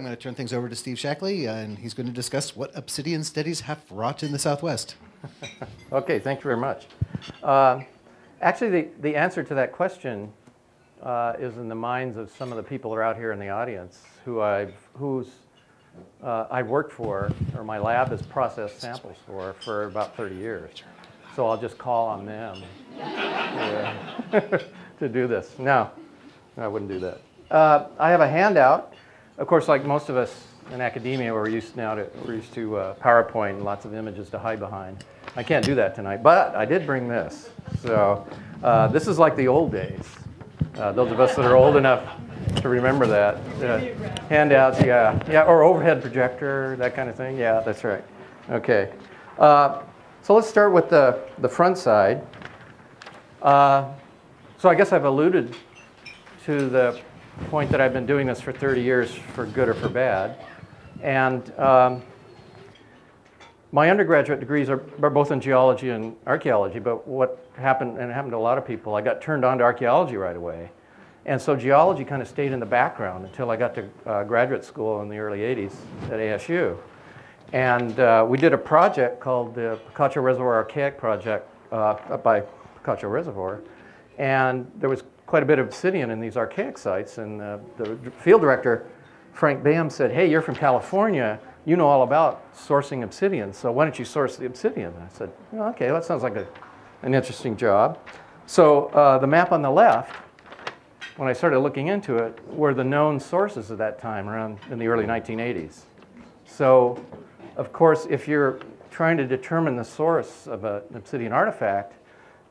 I'm going to turn things over to Steve Shackley, uh, and he's going to discuss what obsidian studies have wrought in the Southwest. okay, thank you very much. Uh, actually, the, the answer to that question uh, is in the minds of some of the people that are out here in the audience who I've, who's, uh, I've worked for, or my lab has processed samples for, for about 30 years. So I'll just call on them to, to do this. No, I wouldn't do that. Uh, I have a handout of course, like most of us in academia, we're used now to we're used to uh, PowerPoint and lots of images to hide behind. I can't do that tonight, but I did bring this. So uh, this is like the old days. Uh, those of us that are old enough to remember that. Handouts, yeah, yeah, or overhead projector, that kind of thing. Yeah, that's right. Okay. Uh, so let's start with the, the front side. Uh, so I guess I've alluded to the point that I've been doing this for 30 years for good or for bad. And um, my undergraduate degrees are, are, both in geology and archaeology, but what happened, and it happened to a lot of people, I got turned on to archaeology right away. And so geology kind of stayed in the background until I got to uh, graduate school in the early 80s at ASU. And uh, we did a project called the Picacho Reservoir Archaic Project uh, up by Picacho Reservoir. And there was quite a bit of obsidian in these archaic sites. And uh, the field director, Frank Bayham, said, hey, you're from California. You know all about sourcing obsidian, so why don't you source the obsidian? I said, okay, that sounds like a, an interesting job. So uh, the map on the left, when I started looking into it, were the known sources at that time, around in the early 1980s. So, of course, if you're trying to determine the source of an obsidian artifact,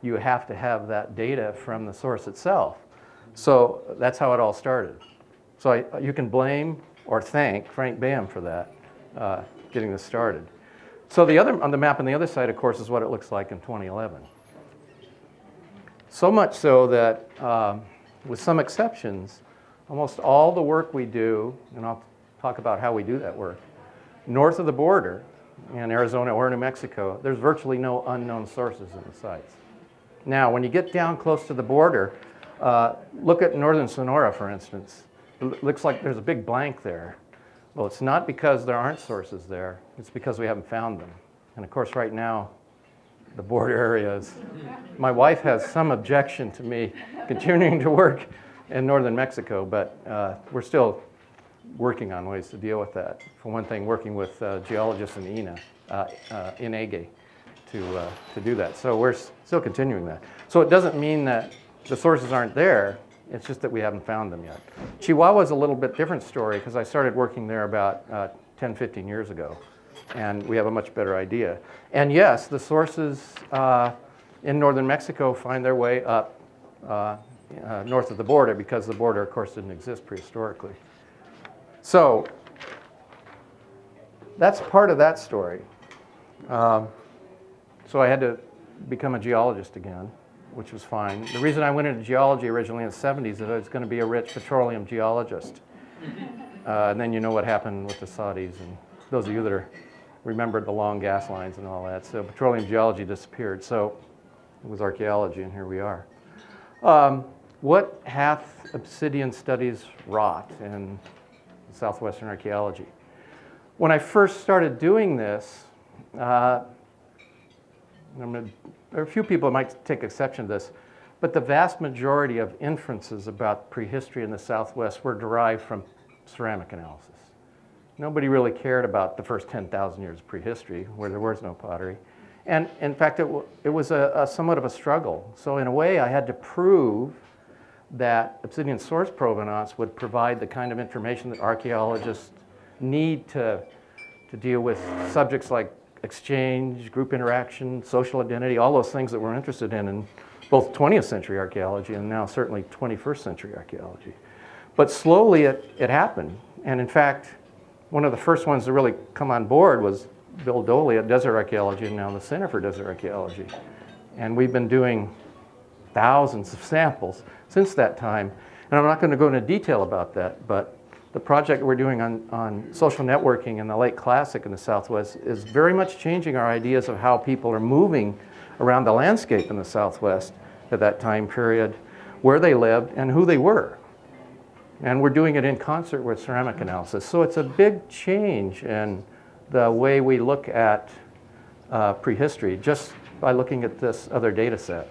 you have to have that data from the source itself. So that's how it all started. So I, you can blame or thank Frank Bayham for that, uh, getting this started. So the other, on the map on the other side, of course, is what it looks like in 2011. So much so that, um, with some exceptions, almost all the work we do, and I'll talk about how we do that work, north of the border in Arizona or New Mexico, there's virtually no unknown sources in the sites. Now, when you get down close to the border, uh, look at northern Sonora, for instance. It looks like there's a big blank there. Well, it's not because there aren't sources there. It's because we haven't found them. And of course, right now, the border areas. My wife has some objection to me continuing to work in northern Mexico, but uh, we're still working on ways to deal with that. For one thing, working with uh, geologists in INA, uh, uh in AGE to, uh, to do that. So we're still continuing that. So it doesn't mean that the sources aren't there. It's just that we haven't found them yet. Chihuahua is a little bit different story because I started working there about uh, 10, 15 years ago. And we have a much better idea. And yes, the sources uh, in northern Mexico find their way up uh, uh north of the border because the border, of course, didn't exist prehistorically. So that's part of that story. Um, so I had to become a geologist again, which was fine. The reason I went into geology originally in the 70s is I was going to be a rich petroleum geologist. Uh, and then you know what happened with the Saudis and those of you that are remembered the long gas lines and all that. So petroleum geology disappeared. So it was archaeology, and here we are. Um, what hath obsidian studies wrought in southwestern archaeology? When I first started doing this, uh, there are a few people might take exception to this, but the vast majority of inferences about prehistory in the Southwest were derived from ceramic analysis. Nobody really cared about the first 10,000 years of prehistory, where there was no pottery. And in fact, it, it was a, a somewhat of a struggle. So in a way, I had to prove that obsidian source provenance would provide the kind of information that archaeologists need to, to deal with subjects like exchange, group interaction, social identity, all those things that we're interested in in both 20th century archaeology and now certainly 21st century archaeology. But slowly it, it happened. And in fact, one of the first ones to really come on board was Bill Doelle at Desert Archaeology and now the Center for Desert Archaeology. And we've been doing thousands of samples since that time. And I'm not going to go into detail about that, but the project we're doing on, on social networking in the late classic in the Southwest is very much changing our ideas of how people are moving around the landscape in the Southwest at that time period, where they lived and who they were. And we're doing it in concert with ceramic analysis. So it's a big change in the way we look at uh, prehistory just by looking at this other data set.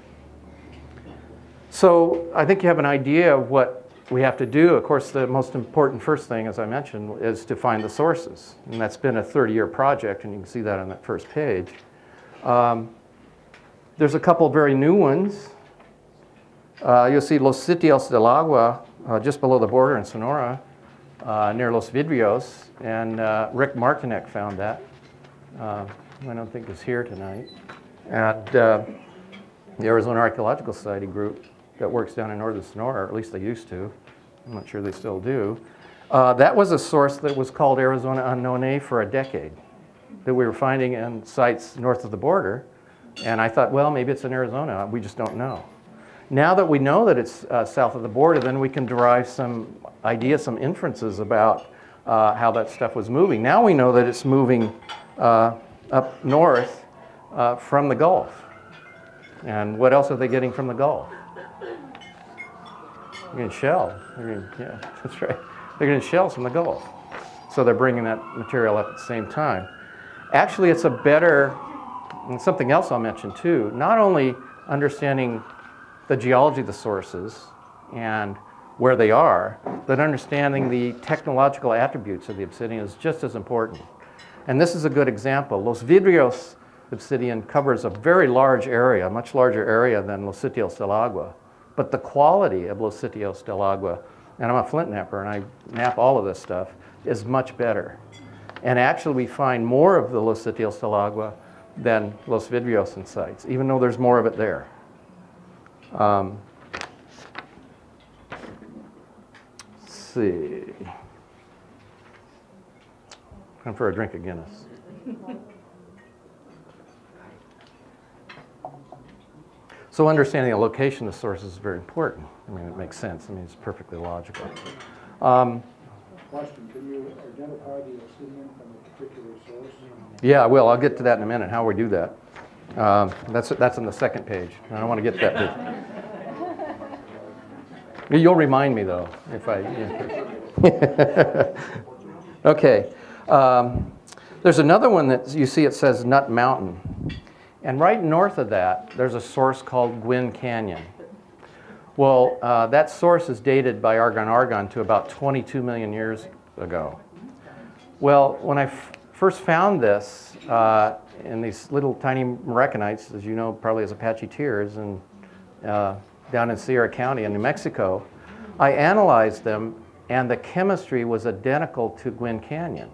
So I think you have an idea of what we have to do. Of course, the most important first thing, as I mentioned, is to find the sources. And that's been a 30-year project, and you can see that on that first page. Um, there's a couple very new ones. Uh, you'll see Los Sitios del Agua, uh, just below the border in Sonora, uh, near Los Vidrios. And uh, Rick Martynec found that. Uh, I don't think he's here tonight. At uh, the Arizona Archaeological Society group that works down in northern Sonora, or at least they used to. I'm not sure they still do. Uh, that was a source that was called Arizona Unknown A for a decade, that we were finding in sites north of the border. And I thought, well, maybe it's in Arizona. We just don't know. Now that we know that it's uh, south of the border, then we can derive some ideas, some inferences about uh, how that stuff was moving. Now we know that it's moving uh, up north uh, from the Gulf. And what else are they getting from the Gulf? They're getting shell. They're getting, yeah, that's right. They're getting shells from the Gulf. So they're bringing that material up at the same time. Actually, it's a better, and something else I'll mention too, not only understanding the geology of the sources and where they are, but understanding the technological attributes of the obsidian is just as important. And this is a good example. Los Vidrios obsidian covers a very large area, a much larger area than Los Sitios del Agua. But the quality of Los Sitios del Agua, and I'm a flint knapper and I knap all of this stuff, is much better. And actually we find more of the Los Sitios del Agua than Los Vidrios in sites, even though there's more of it there. Um, let's see. Time for a drink of Guinness. So understanding the location of the source is very important. I mean, it makes sense. I mean, it's perfectly logical. Um, Question, can you identify the obsidian from a particular source? yeah, I will. I'll get to that in a minute, how we do that. Um, that's, that's on the second page. I don't want to get that. You'll remind me, though, if I... Yeah. okay. Um, there's another one that you see it says Nut Mountain. And right north of that, there's a source called Gwin Canyon. Well, uh, that source is dated by Argon Argon to about 22 million years ago. Well, when I first found this uh, in these little tiny marekanites, as you know, probably as Apache tears, and uh, down in Sierra County in New Mexico, I analyzed them, and the chemistry was identical to Gwin Canyon.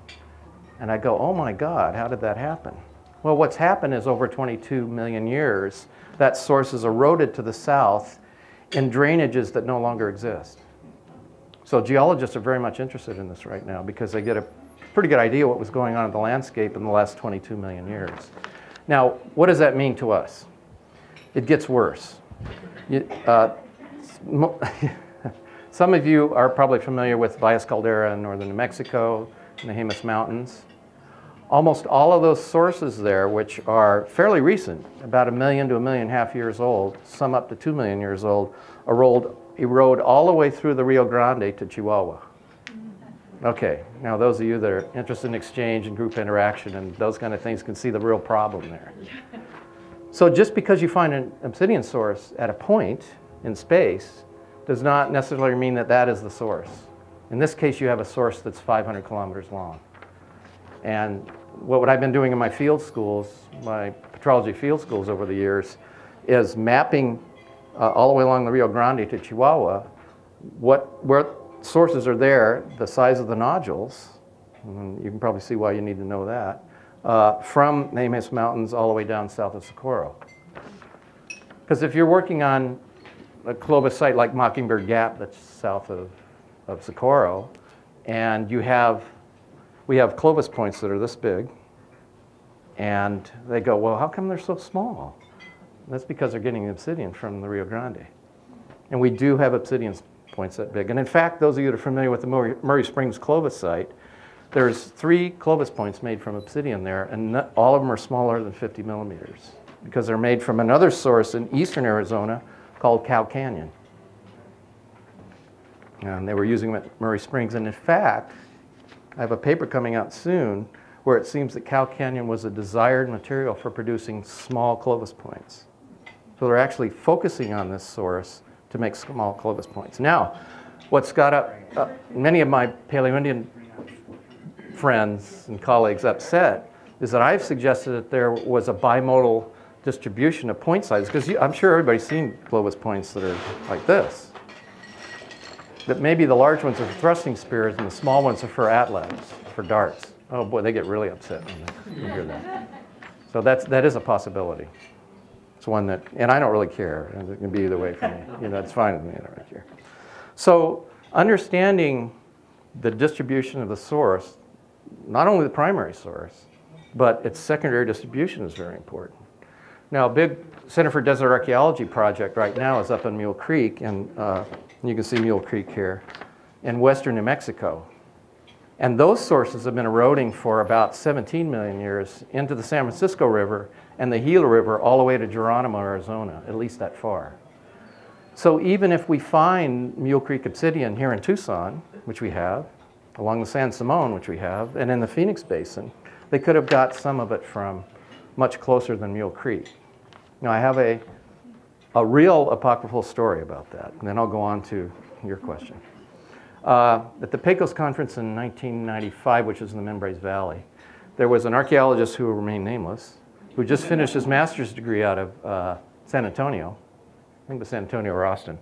And I go, oh my God, how did that happen? Well, what's happened is over 22 million years, that source has eroded to the south in drainages that no longer exist. So geologists are very much interested in this right now because they get a pretty good idea what was going on in the landscape in the last 22 million years. Now, what does that mean to us? It gets worse. You, uh, some of you are probably familiar with Valles Caldera in northern New Mexico, in the Jemez Mountains almost all of those sources there, which are fairly recent, about a million to a million and a half years old, some up to two million years old, erode, erode all the way through the Rio Grande to Chihuahua. Okay, now those of you that are interested in exchange and group interaction and those kind of things can see the real problem there. So just because you find an obsidian source at a point in space does not necessarily mean that that is the source. In this case, you have a source that's 500 kilometers long. And what I've been doing in my field schools, my petrology field schools over the years, is mapping uh, all the way along the Rio Grande to Chihuahua, what, where sources are there, the size of the nodules, you can probably see why you need to know that, uh, from Jemez Mountains all the way down south of Socorro. Because if you're working on a Clovis site like Mockingbird Gap that's south of, of Socorro, and you have we have Clovis points that are this big, and they go, well, how come they're so small? that's because they're getting obsidian from the Rio Grande. And we do have obsidian points that big. And in fact, those of you that are familiar with the Murray Springs Clovis site, there's three Clovis points made from obsidian there, and not, all of them are smaller than 50 millimeters because they're made from another source in eastern Arizona called Cow Canyon. And they were using them at Murray Springs. And in fact, I have a paper coming out soon where it seems that Cow Canyon was a desired material for producing small Clovis points. So they're actually focusing on this source to make small Clovis points. Now, what's got up, uh, many of my Paleo-Indian friends and colleagues upset is that I've suggested that there was a bimodal distribution of point sizes, because I'm sure everybody's seen Clovis points that are like this. That maybe the large ones are for thrusting spears and the small ones are for atlatls, for darts. Oh boy, they get really upset when they hear that. So that's, that is a possibility. It's one that, and I don't really care. It can be either way for me. You know, it's fine with me. I don't really care. So understanding the distribution of the source, not only the primary source, but its secondary distribution is very important. Now, a big Center for Desert Archaeology project right now is up in Mule Creek, and uh, you can see Mule Creek here, in western New Mexico. And those sources have been eroding for about 17 million years into the San Francisco River and the Gila River all the way to Geronimo, Arizona, at least that far. So even if we find Mule Creek obsidian here in Tucson, which we have, along the San Simon, which we have, and in the Phoenix Basin, they could have got some of it from much closer than Mule Creek. Now I have a, a real apocryphal story about that, and then I'll go on to your question. Uh, at the Pecos Conference in 1995, which was in the Mimbres Valley, there was an archaeologist who will remain nameless, who just finished his master's degree out of uh, San Antonio, I think it was San Antonio or Austin.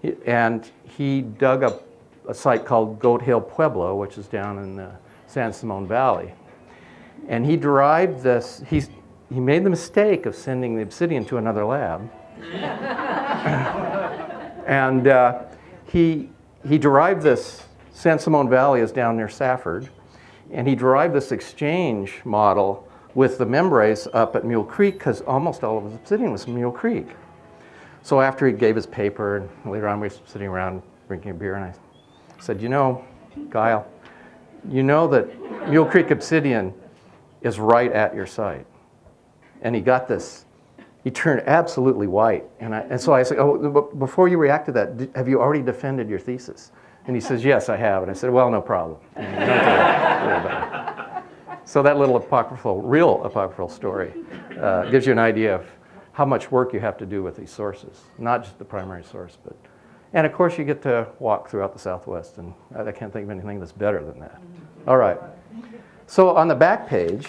He, and he dug up a site called Goat Hill Pueblo, which is down in the San Simon Valley. And he derived this, he, he made the mistake of sending the obsidian to another lab. and uh, he, he derived this, San Simon Valley is down near Safford, and he derived this exchange model with the Mimbres up at Mule Creek because almost all of his obsidian was Mule Creek. So after he gave his paper, and later on we were sitting around drinking a beer, and I said, you know, Guile, you know that Mule Creek obsidian is right at your site. And he got this, he turned absolutely white. And, I, and so I said, oh, before you react to that, have you already defended your thesis? And he says, yes, I have. And I said, well, no problem. so that little apocryphal, real apocryphal story uh, gives you an idea of how much work you have to do with these sources, not just the primary source, but and of course you get to walk throughout the Southwest, and I can't think of anything that's better than that. All right. So on the back page,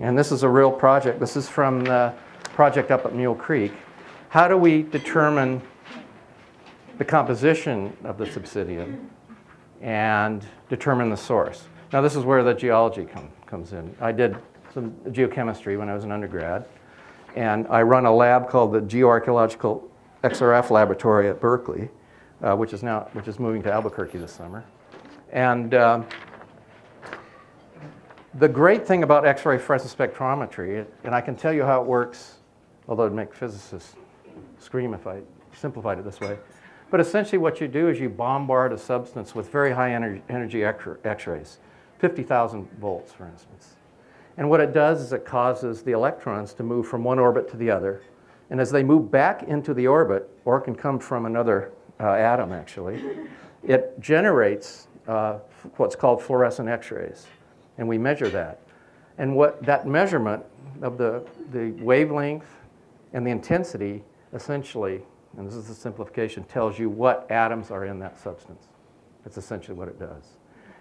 and this is a real project, this is from the project up at Mule Creek, how do we determine the composition of the obsidian and determine the source? Now this is where the geology come, comes in. I did some geochemistry when I was an undergrad, and I run a lab called the Geoarchaeological XRF Laboratory at Berkeley, uh, which is now which is moving to Albuquerque this summer. And uh, the great thing about X-ray fluorescence spectrometry, and I can tell you how it works, although it'd make physicists scream if I simplified it this way. But essentially what you do is you bombard a substance with very high energy, energy X-rays, 50,000 volts, for instance. And what it does is it causes the electrons to move from one orbit to the other. And as they move back into the orbit, or can come from another uh, atom actually, it generates uh, what's called fluorescent X-rays and we measure that. And what that measurement of the, the wavelength and the intensity essentially, and this is a simplification, tells you what atoms are in that substance. That's essentially what it does.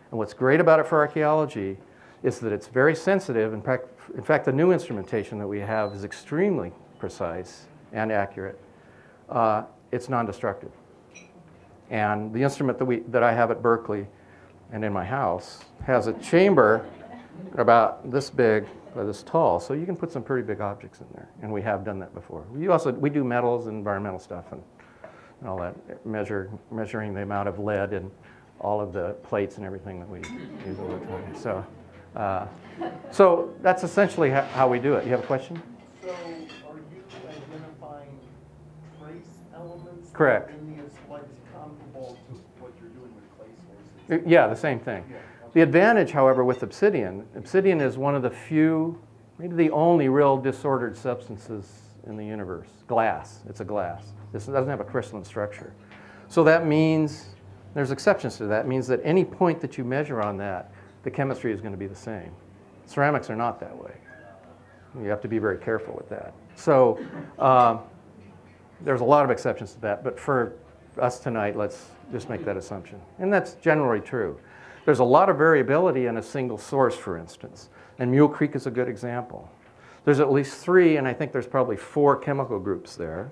And what's great about it for archaeology is that it's very sensitive. In fact, in fact the new instrumentation that we have is extremely precise and accurate. Uh, it's non-destructive. And the instrument that, we, that I have at Berkeley and in my house has a chamber about this big or this tall, so you can put some pretty big objects in there, and we have done that before. We also we do metals and environmental stuff and, and all that, measure measuring the amount of lead in all of the plates and everything that we use all the time. So, uh, so that's essentially how we do it. You have a question? So, are you identifying trace elements? Correct. In the slides comparable to what you're doing with clay sources? Yeah, the same thing. The advantage, however, with obsidian, obsidian is one of the few, maybe the only real disordered substances in the universe. Glass, it's a glass. This doesn't have a crystalline structure. So that means There's exceptions to that. It means that any point that you measure on that, the chemistry is going to be the same. Ceramics are not that way. You have to be very careful with that. So um, there's a lot of exceptions to that, but for us tonight, let's just make that assumption. And that's generally true. There's a lot of variability in a single source, for instance, and Mule Creek is a good example. There's at least three, and I think there's probably four chemical groups there.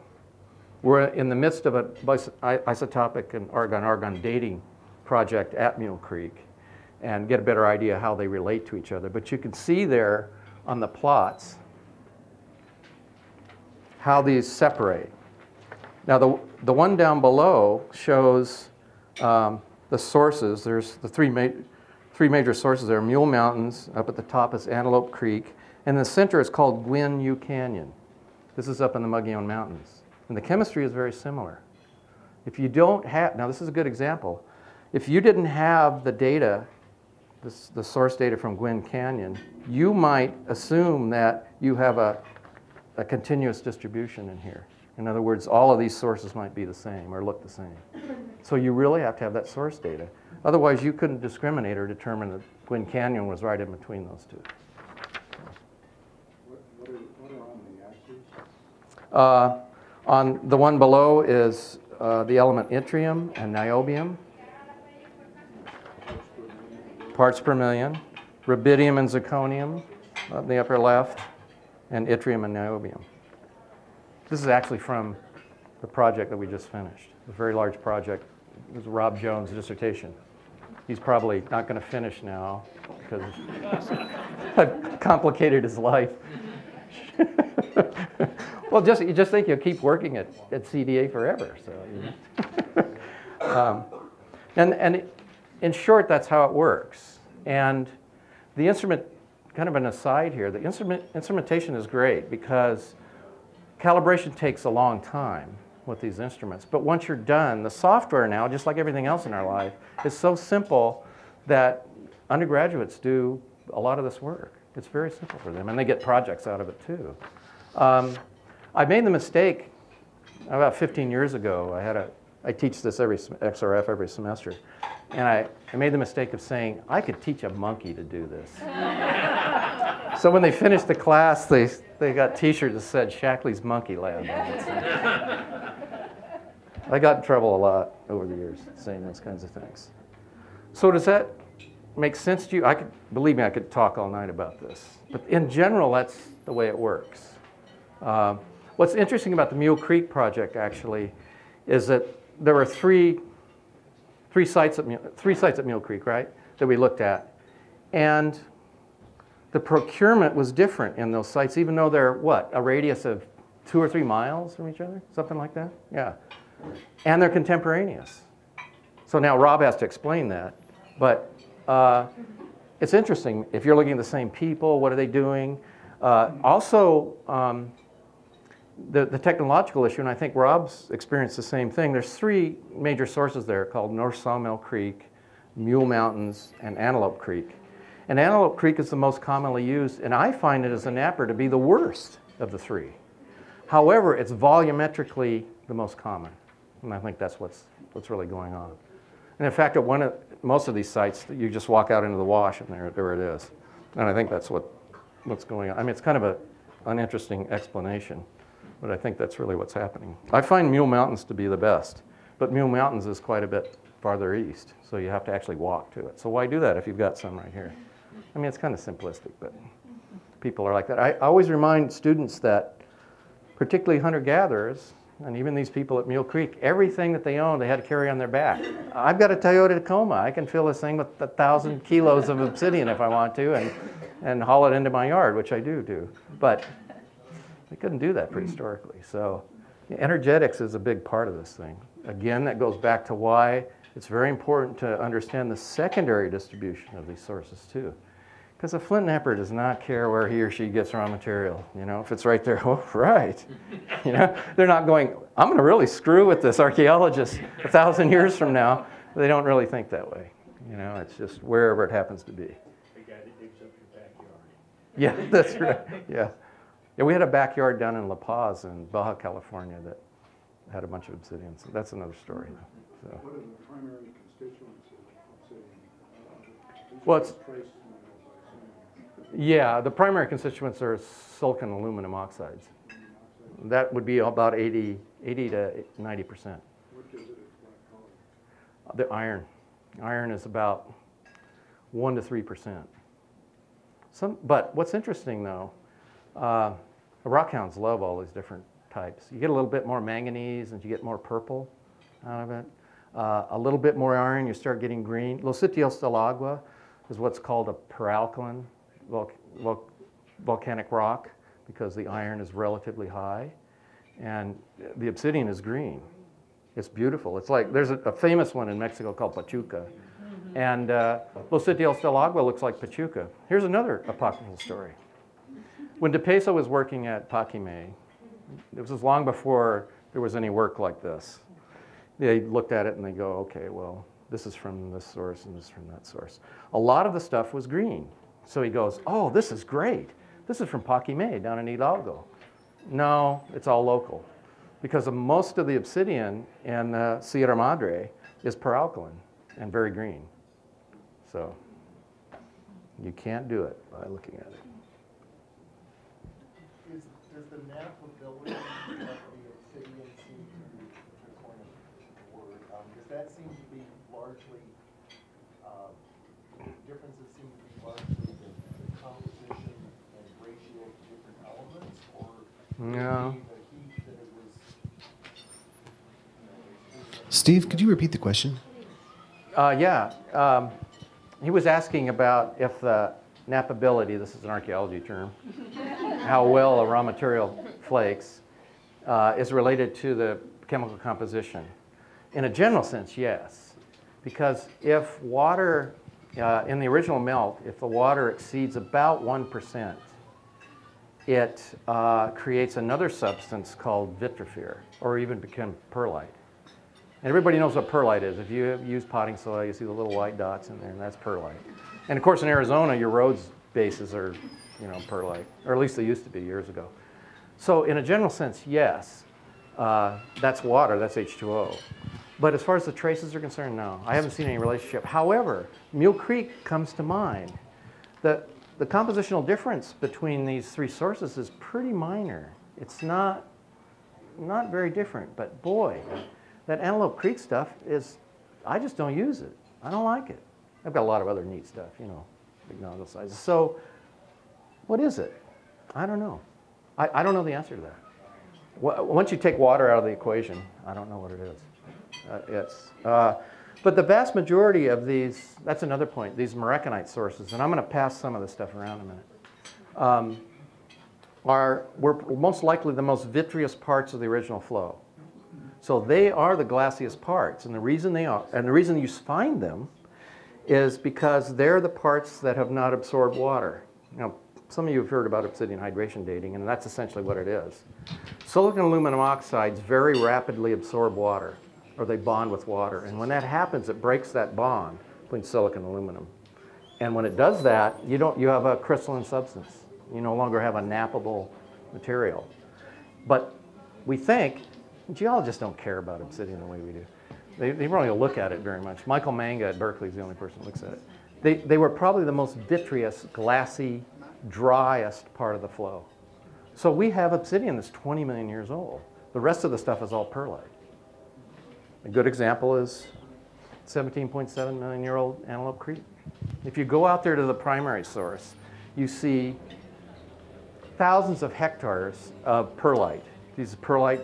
We're in the midst of an isotopic and argon-argon dating project at Mule Creek and get a better idea how they relate to each other. But you can see there on the plots how these separate. Now, the, the one down below shows um, the sources. There's the three, ma three major sources there are Mule Mountains, up at the top is Antelope Creek, and the center is called Gwin U Canyon. This is up in the Mogollon Mountains. And the chemistry is very similar. If you don't have, now this is a good example. If you didn't have the data, this, the source data from Gwin Canyon, you might assume that you have a, a continuous distribution in here. In other words, all of these sources might be the same or look the same. So you really have to have that source data. Otherwise, you couldn't discriminate or determine that Gwin Canyon was right in between those two. What, what are, what are on the axes? Uh, on the one below is uh, the element yttrium and niobium, parts per million, rubidium and zirconium up in the upper left, and yttrium and niobium. This is actually from the project that we just finished, a very large project. It was Rob Jones' dissertation. He's probably not going to finish now because I've complicated his life. well, just you just think you'll keep working at, at CDA forever. So, um, and and in short, that's how it works. And the instrument, kind of an aside here, the instrument instrumentation is great because calibration takes a long time with these instruments. But once you're done, the software now, just like everything else in our life, is so simple that undergraduates do a lot of this work. It's very simple for them, and they get projects out of it too. Um, I made the mistake about 15 years ago. I had a, I teach this every XRF every semester, and I, I made the mistake of saying I could teach a monkey to do this. so when they finished the class, they they got T-shirts that said Shackley's Monkey Lab. I got in trouble a lot over the years saying those kinds of things. So does that make sense to you? I could believe me, I could talk all night about this, but in general, that's the way it works. Uh, what's interesting about the Mule Creek project actually is that there were three, three, sites at Mule, three sites at Mule Creek, right, that we looked at. And the procurement was different in those sites, even though they're what, a radius of two or three miles from each other? Something like that? Yeah. And they're contemporaneous. So now Rob has to explain that. But uh, it's interesting. If you're looking at the same people, what are they doing? Uh, also, um, the, the technological issue, and I think Rob's experienced the same thing, there's three major sources there called North Sawmill Creek, Mule Mountains, and Antelope Creek. And Antelope Creek is the most commonly used, and I find it as a knapper to be the worst of the three. However, it's volumetrically the most common, and I think that's what's, what's really going on. And in fact, at one of, most of these sites, you just walk out into the wash and there, there it is. And I think that's what, what's going on. I mean, it's kind of a uninteresting explanation. But I think that's really what's happening. I find Mule Mountains to be the best, but Mule Mountains is quite a bit farther east, so you have to actually walk to it. So why do that if you've got some right here? I mean, it's kind of simplistic, but people are like that. I always remind students that, particularly hunter-gatherers, and even these people at Mule Creek, everything that they own, they had to carry on their back. I've got a Toyota Tacoma. I can fill this thing with a thousand kilos of obsidian if I want to, and, and haul it into my yard, which I do do. But they couldn't do that prehistorically. So energetics is a big part of this thing. Again, that goes back to why it's very important to understand the secondary distribution of these sources too. Because a flint knapper does not care where he or she gets raw material. You know, if it's right there, oh, right. You know, they're not going, I'm going to really screw with this archaeologist a thousand years from now. They don't really think that way. You know, it's just wherever it happens to be. The guy that digs up your backyard. Yeah, that's right. Yeah. Yeah, we had a backyard down in La Paz in Baja, California that had a bunch of obsidian. So that's another story. So. What are the primary constituents of obsidian? Uh, these Well, it's- Yeah, the primary constituents are silicon aluminum oxides. That would be about 80, 80 to 90 percent. What gives it its black color? The iron, iron is about one to three percent. Some, but what's interesting though, uh, rockhounds love all these different types. You get a little bit more manganese and you get more purple out of it. Uh, a little bit more iron, you start getting green. Los Sitios del Agua is what's called a peralkaline vol- vol- volcanic rock because the iron is relatively high, and the obsidian is green. It's beautiful. It's like there's a, a famous one in Mexico called Pachuca, and uh, Los Sitios del Agua looks like Pachuca. Here's another apocryphal story. When Di Peso was working at Paquime, this was long before there was any work like this. They looked at it and they go, okay, well, this is from this source and this is from that source. A lot of the stuff was green. So he goes, oh, this is great. This is from Paquime down in Hidalgo. No, it's all local because of most of the obsidian in Sierra Madre is peralkaline and very green. So you can't do it by looking at it. Is, does the knappability of the obsidian seem to be, point of word, um, does that seem to be largely, uh, differences seem to be largely the the composition and ratio of different elements, or? could it No. be The heat that it was, you know, exposed Steve, could you repeat the question? Uh, yeah, um, he was asking about if the knappability, this is an archaeology term, how well a raw material flakes, uh, is related to the chemical composition. In a general sense, yes, because if water, uh, in the original melt, if the water exceeds about 1%, it uh, creates another substance called vitrophyre, or even become perlite. And everybody knows what perlite is. If you use potting soil, you see the little white dots in there, and that's perlite. And of course, in Arizona, your roads bases are, you know, perlite, or at least they used to be years ago. So, in a general sense, yes, uh, that's water, that's H2O. But as far as the traces are concerned, no, I haven't seen any relationship. However, Mule Creek comes to mind. The, the compositional difference between these three sources is pretty minor. It's not not very different, but boy, that Antelope Creek stuff is, I just don't use it. I don't like it. I've got a lot of other neat stuff, you know, big nodule sizes. So, what is it? I don't know. I, I don't know the answer to that. Once you take water out of the equation, I don't know what it is. Uh, it's, uh, but the vast majority of these, that's another point, these Marekanite sources, and I'm going to pass some of this stuff around in a minute. Um, are were most likely the most vitreous parts of the original flow. So they are the glassiest parts, and the reason they are, and the reason you find them, is because they're the parts that have not absorbed water. Now, some of you have heard about obsidian hydration dating, and that's essentially what it is. Silicon aluminum oxides very rapidly absorb water, or they bond with water, and when that happens, it breaks that bond between silicon and aluminum. And when it does that, you don't you have a crystalline substance. You no longer have a knappable material. But we think geologists don't care about obsidian the way we do. They, they really look at it very much. Michael Manga at Berkeley is the only person who looks at it. They, they were probably the most vitreous, glassy, driest part of the flow. So we have obsidian that's 20 million years old. The rest of the stuff is all perlite. A good example is 17.7 million year old Antelope Creek. If you go out there to the primary source, you see thousands of hectares of perlite, these perlite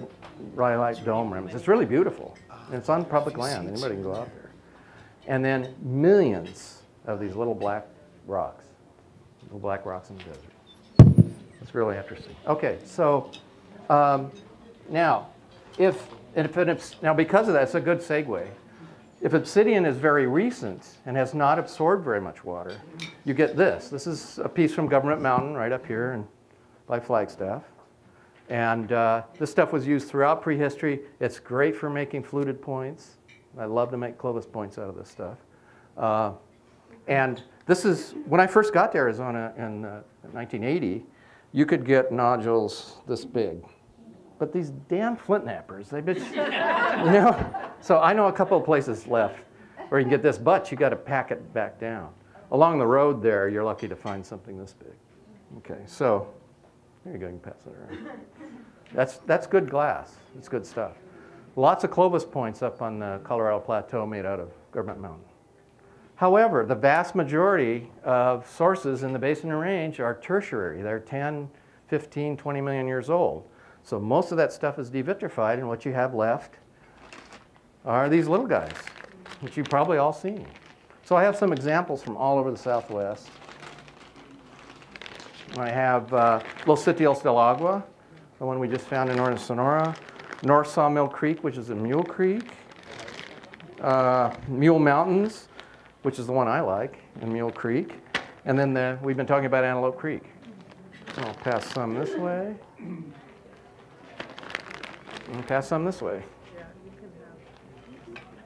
rhyolite dome rims. It's really beautiful. And it's on public land. Anybody can go out there. And then millions of these little black rocks, little black rocks in the desert. It's really interesting. Okay, so um, now, if, and if now because of that, it's a good segue. If obsidian is very recent and has not absorbed very much water, you get this. This is a piece from Government Mountain right up here by Flagstaff. And uh, this stuff was used throughout prehistory. It's great for making fluted points. I love to make Clovis points out of this stuff. Uh, and this is, when I first got to Arizona in uh, 1980, you could get nodules this big. But these damn flint knappers, they've been, you know. So I know a couple of places left where you can get this, but you got to pack it back down. Along the road there, you're lucky to find something this big. Okay, so there you go. You can pass it around. That's that's good glass. It's good stuff. Lots of Clovis points up on the Colorado Plateau made out of Government Mountain. However, the vast majority of sources in the basin and range are tertiary. They're 10, 15, 20 million years old. So most of that stuff is devitrified, and what you have left are these little guys, which you've probably all seen. So I have some examples from all over the Southwest. I have uh, Los Sitios del Agua, the one we just found in northern Sonora. North Sawmill Creek, which is in Mule Creek. Uh, Mule Mountains, which is the one I like, in Mule Creek. And then the, we've been talking about Antelope Creek. I'll pass some this way. And pass some this way.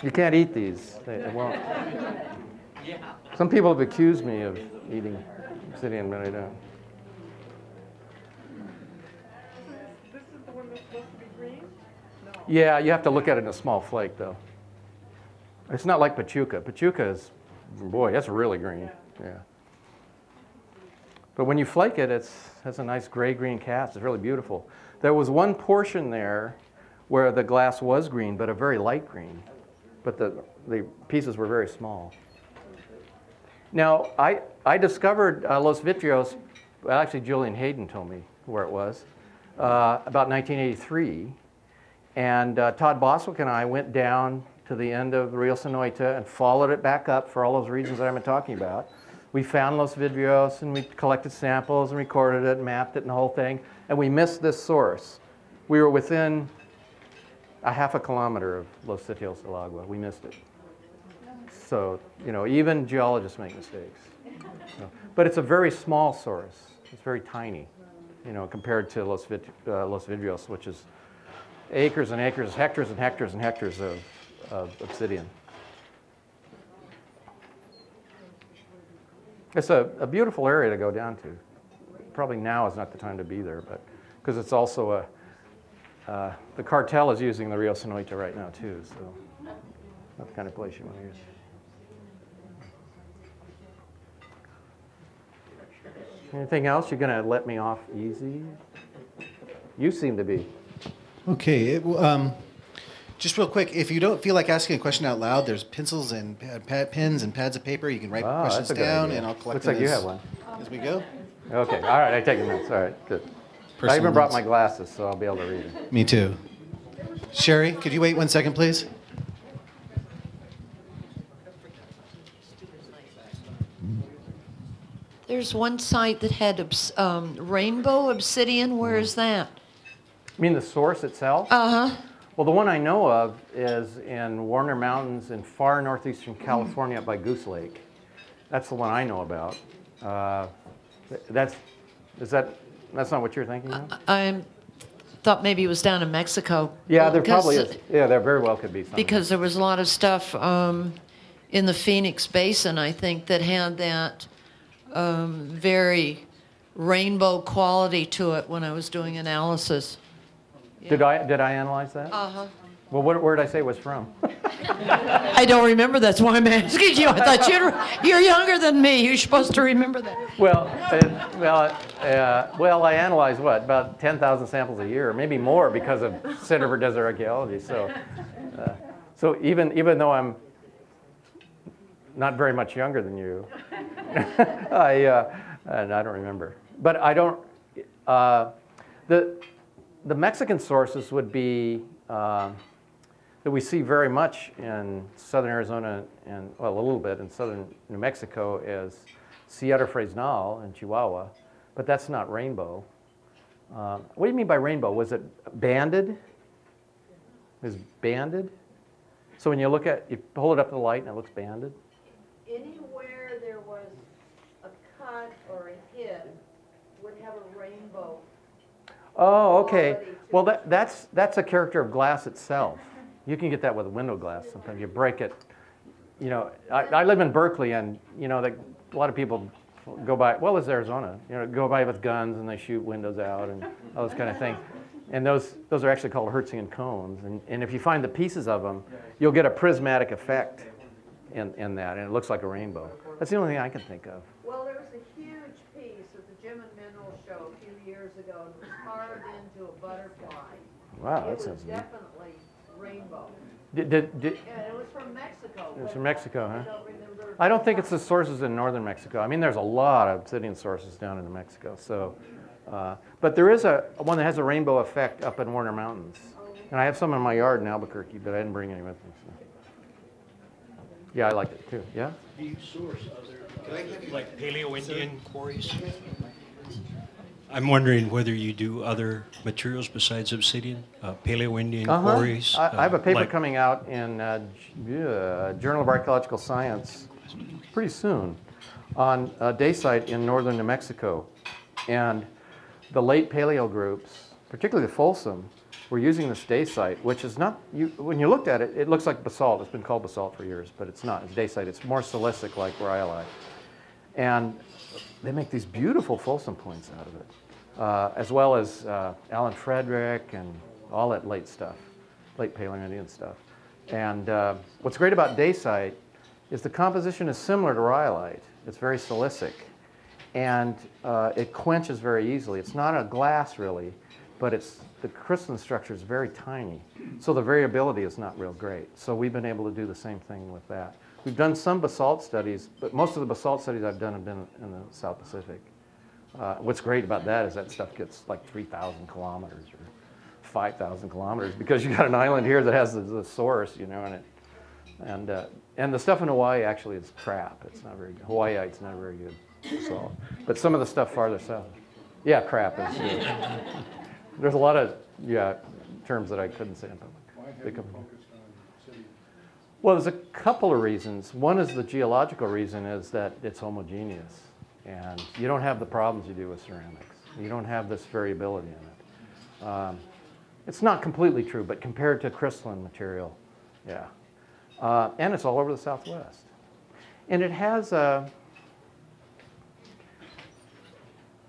You can't eat these. They, they won't. Some people have accused me of eating obsidian, but I don't. This is the one that's supposed to be green? Yeah, you have to look at it in a small flake, though. It's not like Pachuca. Pachuca is, boy, that's really green. Yeah. But when you flake it, it's has a nice gray-green cast. It's really beautiful. There was one portion there where the glass was green, but a very light green. But the, the pieces were very small. Now, I, I discovered uh, Los Vidrios, well, actually Julian Hayden told me where it was, uh, about 1983. And uh, Todd Bostwick and I went down to the end of Rio Sonoita and followed it back up for all those reasons that I've been talking about. We found Los Vidrios and we collected samples and recorded it, mapped it and the whole thing, and we missed this source. We were within a half a kilometer of Los Sitios del Agua. We missed it. So, you know, even geologists make mistakes. So, but it's a very small source. It's very tiny, you know, compared to Los, Vit- uh, Los Vidrios, which is acres and acres, hectares and hectares and hectares of, of obsidian. It's a, a beautiful area to go down to. Probably now is not the time to be there, but because it's also a, uh, the cartel is using the Rio Sonoita right now too, so not the kind of place you want to use. Anything else? You're going to let me off easy? You seem to be. Okay, it, um, just real quick, if you don't feel like asking a question out loud, there's pencils and pad, pad, pens and pads of paper. You can write Ah, questions that's down, idea. and I'll collect Looks them like you as, have one. as we go. Okay, all right, I take notes. All right, good. I even brought notes. my glasses, so I'll be able to read it. Me too. Sherry, could you wait one second, please? There's one site that had obs- um, rainbow obsidian. Where is that? You mean the source itself? Uh huh. Well, the one I know of is in Warner Mountains in far northeastern California up by Goose Lake. That's the one I know about. Uh, that's, is that, that's not what you're thinking of? I thought maybe it was down in Mexico. Yeah, Well, there probably is. Yeah, there very well could be. Because there was a lot of stuff um, in the Phoenix Basin, I think, that had that um, very rainbow quality to it when I was doing analysis. Did I, did I analyze that? Uh huh. Well, what, where did I say it was from? I don't remember. That's why I'm asking you. I thought you'd, you're younger than me. You're supposed to remember that. Well, uh, well, uh, well, I analyze what about 10,000 samples a year, maybe more because of Center for Desert Archaeology. So, uh, so even even though I'm not very much younger than you, I uh, and I don't remember. But I don't. Uh, the the Mexican sources would be uh, that we see very much in southern Arizona and well a little bit in southern New Mexico is Sierra Fresnal and Chihuahua, but that's not rainbow. Uh, what do you mean by rainbow? Was it banded? Is banded? So when you look at, you hold it up to the light and it looks banded? Anywhere there was a cut or a hit would have a rainbow. Oh, okay. Well, that, that's, that's a character of glass itself. You can get that with a window glass sometimes. You break it. You know, I, I live in Berkeley and, you know, the, a lot of people go by, well, it's Arizona, you know, go by with guns and they shoot windows out and all this kind of thing. And those, those are actually called Hertzian cones. And, and if you find the pieces of them, you'll get a prismatic effect in, in that, and it looks like a rainbow. That's the only thing I can think of. Well, there was a huge piece at the Gem and Mineral Show a few years ago, and it was carved into a butterfly. Wow, that It sounds definitely rainbow. Did, did, did, And it was from Mexico. It was from Mexico, I huh? don't remember. I don't think it's the sources in northern Mexico. I mean, there's a lot of obsidian sources down in Mexico. So, uh, but there is a one that has a rainbow effect up in Warner Mountains, and I have some in my yard in Albuquerque, but I didn't bring any with me. So. Yeah, I like it too. Yeah. Do you source other, like Paleo-Indian quarries? I'm wondering whether you do other materials besides obsidian, uh, Paleo-Indian Uh-huh. quarries? I, I have a uh, paper like- coming out in uh, J- Journal of Archaeological Science pretty soon on a dacite in northern New Mexico. And the late paleo groups, particularly the Folsom, were using this dacite, which is not, you, when you looked at it, it looks like basalt. It's been called basalt for years, but it's not. It's dacite. It's more silicic like rhyolite. And they make these beautiful Folsom points out of it, uh, as well as uh, Alan Frederick and all that late stuff, late Paleo-Indian stuff. And uh, what's great about dacite is the composition is similar to rhyolite. It's very silicic, and uh, it quenches very easily. It's not a glass really, but it's the crystalline structure is very tiny, so the variability is not real great. So we've been able to do the same thing with that. We've done some basalt studies, but most of the basalt studies I've done have been in the South Pacific. Uh, what's great about that is that stuff gets like 3,000 kilometers or 5,000 kilometers because you got an island here that has the, the source, you know, and it, and uh, and the stuff in Hawaii actually is crap. It's not very good. Hawaiite's not very good basalt, but some of the stuff farther south, yeah, crap is. yeah. There's a lot of yeah terms that I couldn't say in public. Why have you come- focused on city? well, there's a couple of reasons. One is the geological reason is that it's homogeneous, and you don't have the problems you do with ceramics. You don't have this variability in it. Um, it's not completely true, but compared to crystalline material, yeah. Uh, and it's all over the Southwest. And it has a,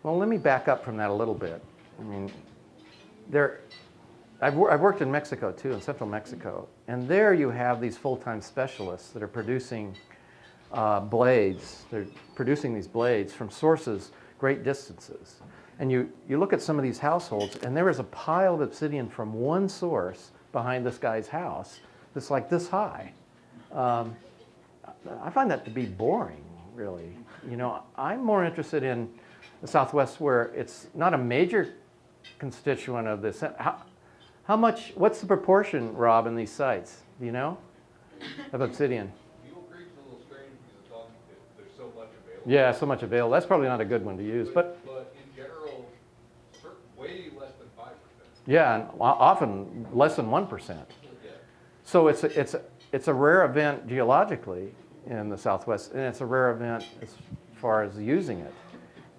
well, let me back up from that a little bit. I mean, there, I've, I've worked in Mexico too, in central Mexico, and there you have these full-time specialists that are producing uh, blades. They're producing these blades from sources great distances. And you, you look at some of these households, and there is a pile of obsidian from one source behind this guy's house that's like this high. Um, I find that to be boring, really. You know, I'm more interested in the Southwest where it's not a major constituent of this. How, how much, what's the proportion, Rob, in these sites? Do you know? Of obsidian? Mule Creek's a little strange because it's on, it- there's so much available. Yeah, so much available. That's probably not a good one to use, but But in general, way less than five percent. yeah, and often less than 1%. Yeah. So it's a, it's a, it's a rare event geologically in the Southwest, and it's a rare event as far as using it.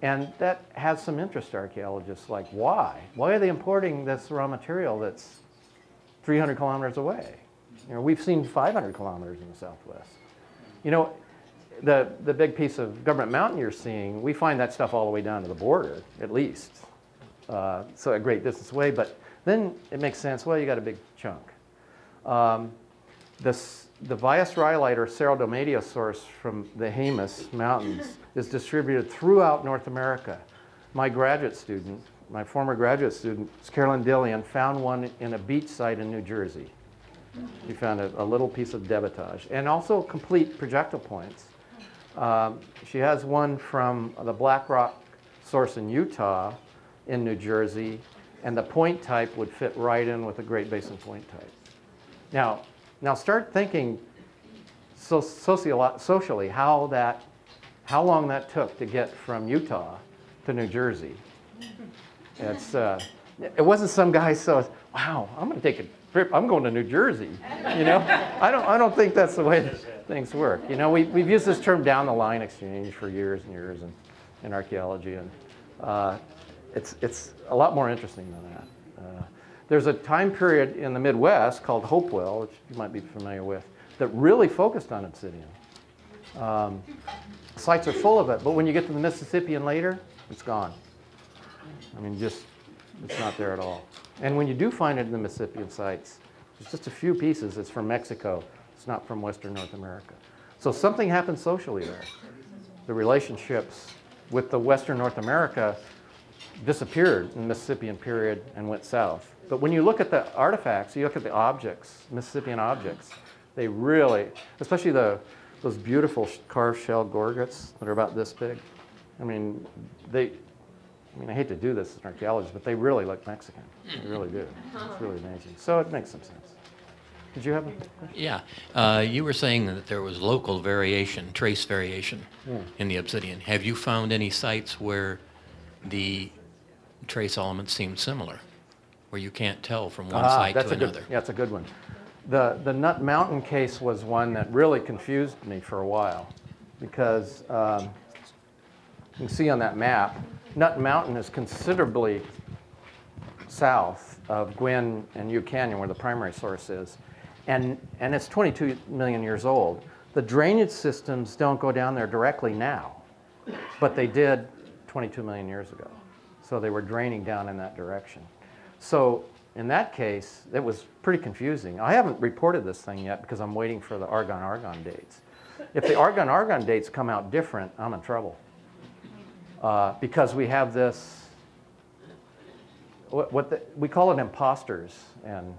And that has some interest to archaeologists, like why? Why are they importing this raw material that's 300 kilometers away? You know, we've seen 500 kilometers in the Southwest. You know, the, the big piece of government mountain you're seeing, we find that stuff all the way down to the border, at least. Uh, so a great distance away, but then it makes sense, well, you got a big chunk. Um, this, the Valles rhyolite or Cerro del Medio source from the Jemez Mountains is distributed throughout North America. My graduate student, my former graduate student, Carolyn Dillian, found one in a beach site in New Jersey. She found a, a little piece of debitage and also complete projectile points. Um, she has one from the Black Rock source in Utah, in New Jersey, and the point type would fit right in with the Great Basin point type. Now, now start thinking so, socially how that, how long that took to get from Utah to New Jersey. It's, uh, it wasn't some guy so, wow, I'm going to take a trip. I'm going to New Jersey. You know, I don't, I don't think that's the way things work. You know, we, we've used this term down the line exchange for years and years in, in archaeology, and uh, it's, it's a lot more interesting than that. Uh, there's a time period in the Midwest called Hopewell, which you might be familiar with, that really focused on obsidian. Um, sites are full of it, but when you get to the Mississippi and later, it's gone. I mean, just, it's not there at all. And when you do find it in the Mississippian sites, it's just a few pieces. It's from Mexico. It's not from Western North America. So something happened socially there. The relationships with the Western North America disappeared in the Mississippian period and went south. But when you look at the artifacts, you look at the objects, Mississippian objects, they really, especially the, those beautiful carved shell gorgets that are about this big. I mean, they, I mean, I hate to do this as an archaeologist, but they really look Mexican. They really do. It's really amazing. So it makes some sense. Did you have a question? Yeah, uh, you were saying that there was local variation, trace variation Hmm. in the obsidian. Have you found any sites where the trace elements seem similar, where you can't tell from one Ah, site to a good- another? Yeah, that's a good one. The, the Nut Mountain case was one that really confused me for a while because um, you can see on that map, Nut Mountain is considerably south of Gwyn and Ute Canyon where the primary source is. And, and it's 22 million years old. The drainage systems don't go down there directly now, but they did 22 million years ago. So they were draining down in that direction. So in that case, it was pretty confusing. I haven't reported this thing yet because I'm waiting for the argon-argon dates. If the argon-argon dates come out different, I'm in trouble. Uh, because we have this, what, what the, we call it imposters. And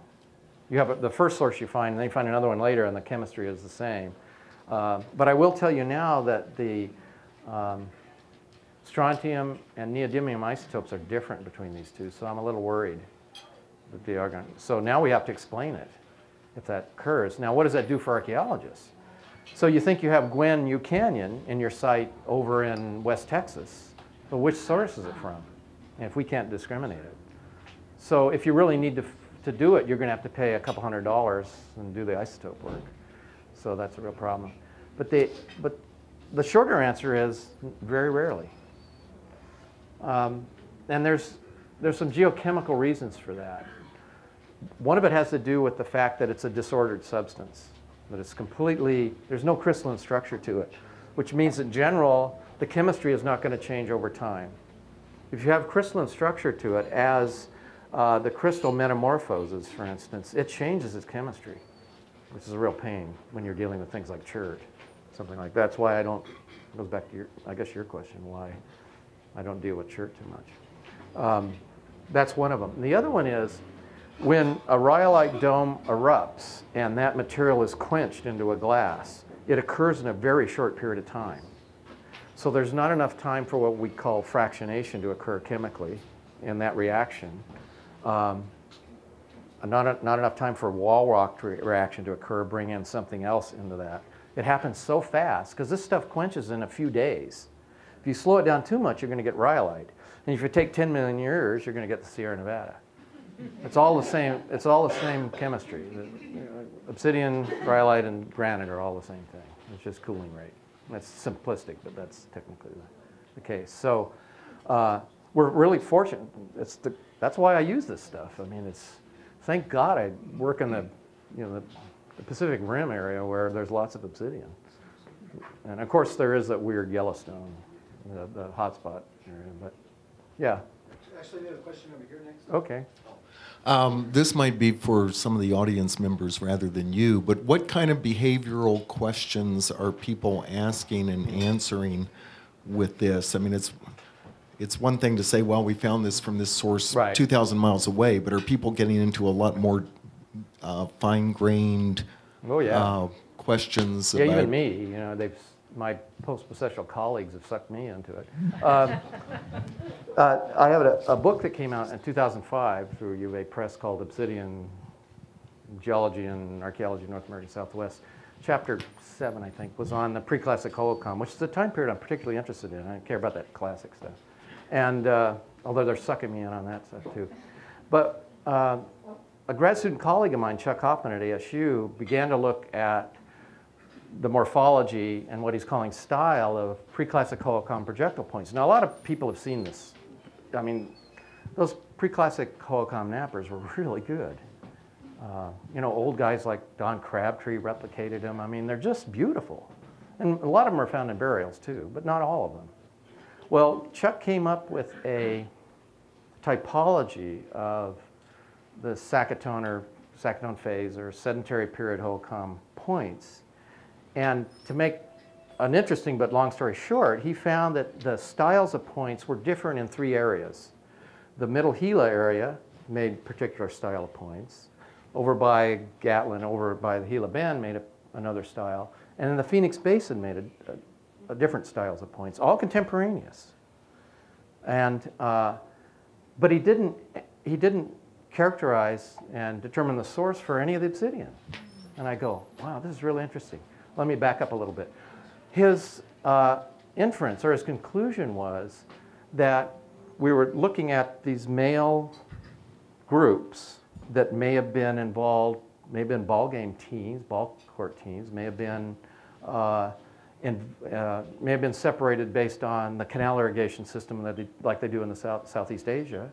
you have the first source you find, and then you find another one later, and the chemistry is the same. Uh, but I will tell you now that the um, strontium and neodymium isotopes are different between these two, so I'm a little worried with the argon. So now we have to explain it if that occurs. Now, what does that do for archaeologists? So you think you have Gwen U Canyon in your site over in West Texas, but which source is it from? And if we can't discriminate it. So if you really need to, to do it, you're going to have to pay a couple hundred dollars and do the isotope work. So that's a real problem. But, they, but the shorter answer is very rarely. Um, and there's, there's some geochemical reasons for that. One of it has to do with the fact that it's a disordered substance, that it's completely, there's no crystalline structure to it, which means in general, the chemistry is not going to change over time. If you have crystalline structure to it, as uh, the crystal metamorphoses, for instance, it changes its chemistry, which is a real pain when you're dealing with things like chert, something like that. That's why I don't, it goes back to your, I guess your question, why I don't deal with chert too much. Um, that's one of them. The other one is when a rhyolite dome erupts and that material is quenched into a glass, it occurs in a very short period of time. So there's not enough time for what we call fractionation to occur chemically in that reaction. Um, not, not enough time for wall rock re- reaction to occur, bring in something else into that. It happens so fast because this stuff quenches in a few days. If you slow it down too much, you're going to get rhyolite. And if you take 10 million years, you're going to get the Sierra Nevada. It's all the same. It's all the same chemistry. You obsidian, rhyolite, and granite are all the same thing. It's just cooling rate. That's simplistic, but that's technically the, the case. So uh, we're really fortunate. It's the, that's why I use this stuff. I mean, it's thank God I work in the you know the, the Pacific Rim area where there's lots of obsidian. And of course, there is that weird Yellowstone, the, the hotspot area. But yeah, Actually, we have a question over here next. okay. Um, this might be for some of the audience members rather than you, but what kind of behavioral questions are people asking and answering with this? I mean, it's it's one thing to say, well, we found this from this source Right. 2,000 miles away, but are people getting into a lot more uh, fine-grained Oh, yeah. uh, questions Yeah, about even me, you know, they've, my post-processual colleagues have sucked me into it. Um, uh, I have a, a book that came out in 2005 through U of A Press called Obsidian Geology and Archaeology of North American Southwest. Chapter seven, I think, was on the pre-classic Hohokam, which is a time period I'm particularly interested in. I don't care about that classic stuff. And uh, although they're sucking me in on that stuff too. But uh, a grad student colleague of mine, Chuck Hoffman at ASU, began to look at the morphology and what he's calling style of pre-classic Hohokam projectile points. Now, a lot of people have seen this. I mean, those pre-classic Hohokam knappers were really good. Uh, you know, old guys like Don Crabtree replicated them. I mean, they're just beautiful. And a lot of them are found in burials too, but not all of them. Well, Chuck came up with a typology of the Sacaton or Sacaton phase or sedentary period Hohokam points and to make an interesting but long story short, he found that the styles of points were different in three areas. The middle Gila area made particular style of points. Over by Gatlin, over by the Gila Bend made a, another style. And then the Phoenix Basin made a, a different styles of points, all contemporaneous. And, uh, but he didn't, he didn't characterize and determine the source for any of the obsidian. And I go, wow, this is really interesting. Let me back up a little bit. His uh, inference or his conclusion was that we were looking at these male groups that may have been involved, may have been ball game teams, ball court teams, may have been uh, in, uh, may have been separated based on the canal irrigation system that they, like they do in the South, Southeast Asia,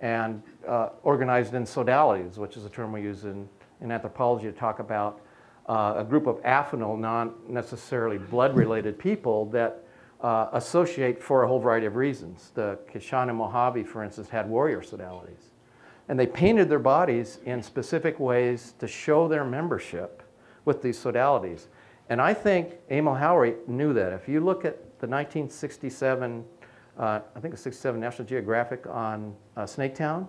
and uh, organized in sodalities, which is a term we use in, in anthropology to talk about uh, a group of affinal, not necessarily blood-related people that uh, associate for a whole variety of reasons. The Quechan and Mojave, for instance, had warrior sodalities. And they painted their bodies in specific ways to show their membership with these sodalities. And I think Emil Haury knew that. If you look at the 1967, uh, I think it's 67 National Geographic on uh, Snaketown,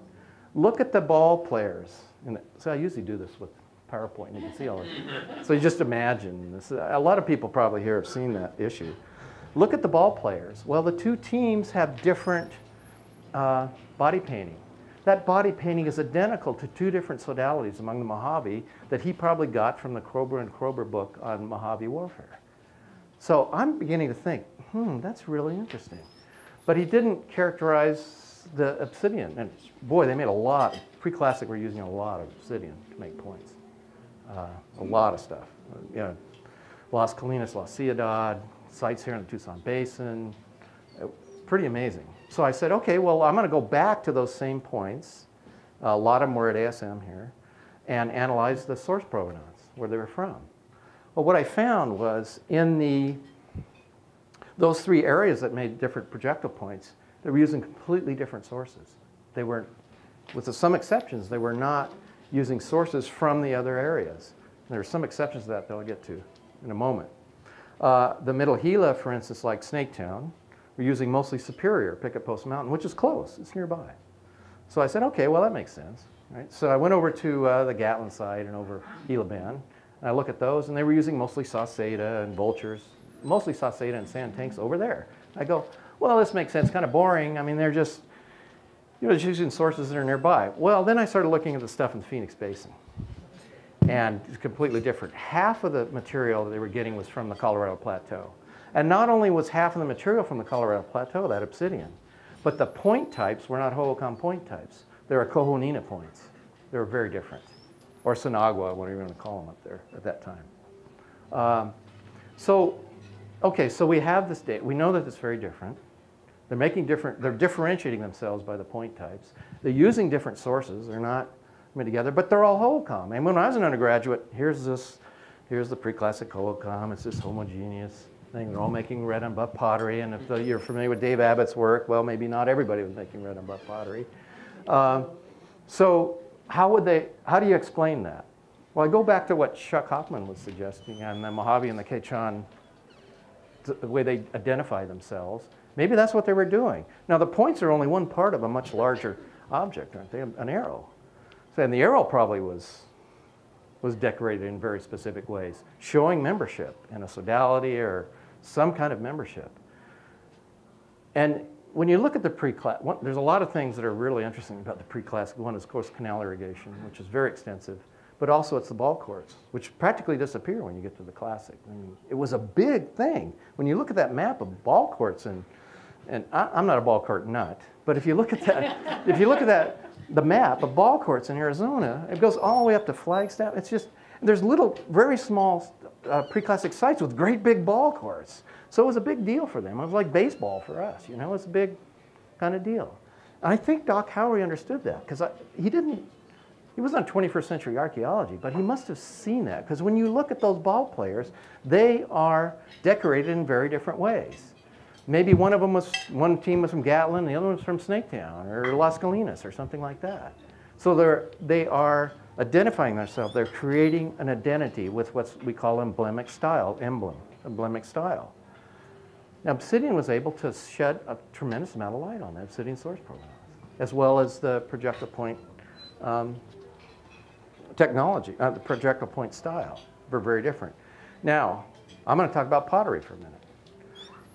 look at the ball players. And so I usually do this with PowerPoint, and you can see all this. So you just imagine this. A lot of people probably here have seen that issue. Look at the ball players. Well, the two teams have different uh, body painting. That body painting is identical to two different sodalities among the Mojave that he probably got from the Kroeber and Kroeber book on Mojave warfare. So I'm beginning to think, hmm, that's really interesting. But he didn't characterize the obsidian. And boy, they made a lot. Pre-classic were using a lot of obsidian to make points. Uh, a lot of stuff. You know, Las Colinas, La Ciudad, sites here in the Tucson Basin. Uh, pretty amazing. So I said, okay, well, I'm going to go back to those same points. A lot of them were at ASM here, and analyze the source provenance, where they were from. Well, what I found was in the those three areas that made different projectile points, they were using completely different sources. They weren't, with some exceptions, they were not using sources from the other areas. There are some exceptions to that that I'll get to in a moment. Uh, the Middle Gila, for instance, like Snaketown, we're using mostly Superior, Picket Post Mountain, which is close, it's nearby. So I said, okay, well, that makes sense. Right? So I went over to uh, the Gatlin side and over Gila Bend, and I look at those, and they were using mostly Sauceda and vultures, mostly Sauceda and sand tanks over there. I go, well, this makes sense, kind of boring. I mean, they're just, you know, just using sources that are nearby. Well, then I started looking at the stuff in the Phoenix Basin. And it's completely different. Half of the material that they were getting was from the Colorado Plateau. And not only was half of the material from the Colorado Plateau, that obsidian, but the point types were not Hohokam point types. They were Cohonina points. They were very different. Or Sinagua, whatever you want to call them up there at that time. Um, so, okay, so we have this data. We know that it's very different. They're making different, they're differentiating themselves by the point types. They're using different sources. They're not made together, but they're all Hohokam. And when I was an undergraduate, here's this, here's the pre-classic Hohokam. It's this homogeneous They're all making red and buff pottery. And if you're familiar with Dave Abbott's work, well, maybe not everybody was making red and buff pottery. Um, so how would they, how do you explain that? Well, I go back to what Chuck Hoffman was suggesting and the Mojave and the Quechan, the way they identify themselves. Maybe that's what they were doing. Now, the points are only one part of a much larger object, aren't they? An arrow. So, and the arrow probably was, was decorated in very specific ways, showing membership in a sodality or some kind of membership. And when you look at the pre-class, there's a lot of things that are really interesting about the pre-classic. One is, of course, canal irrigation, which is very extensive, but also it's the ball courts, which practically disappear when you get to the classic. I mean, it was a big thing. When you look at that map of ball courts, and, and I, am not a ball court nut, but if you look at that, if you look at that, the map of ball courts in Arizona, it goes all the way up to Flagstaff. It's just, there's little, very small uh, pre-classic sites with great big ball courts. So it was a big deal for them. It was like baseball for us, you know, it was a big kind of deal. And I think Doc Haury understood that because he didn't, he was on 21st century archaeology, but he must have seen that because when you look at those ball players, they are decorated in very different ways. Maybe one of them was, one team was from Gatlin, the other one was from Snaketown or Las Colinas or something like that. So they're, they are identifying themselves. They're creating an identity with what we call emblemic style, emblem, emblemic style. Now, Obsidian was able to shed a tremendous amount of light on the Obsidian source provenance, as well as the projectile point um, technology, uh, the projectile point style. Were very different. Now, I'm going to talk about pottery for a minute.